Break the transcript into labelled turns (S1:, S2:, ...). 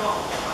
S1: go.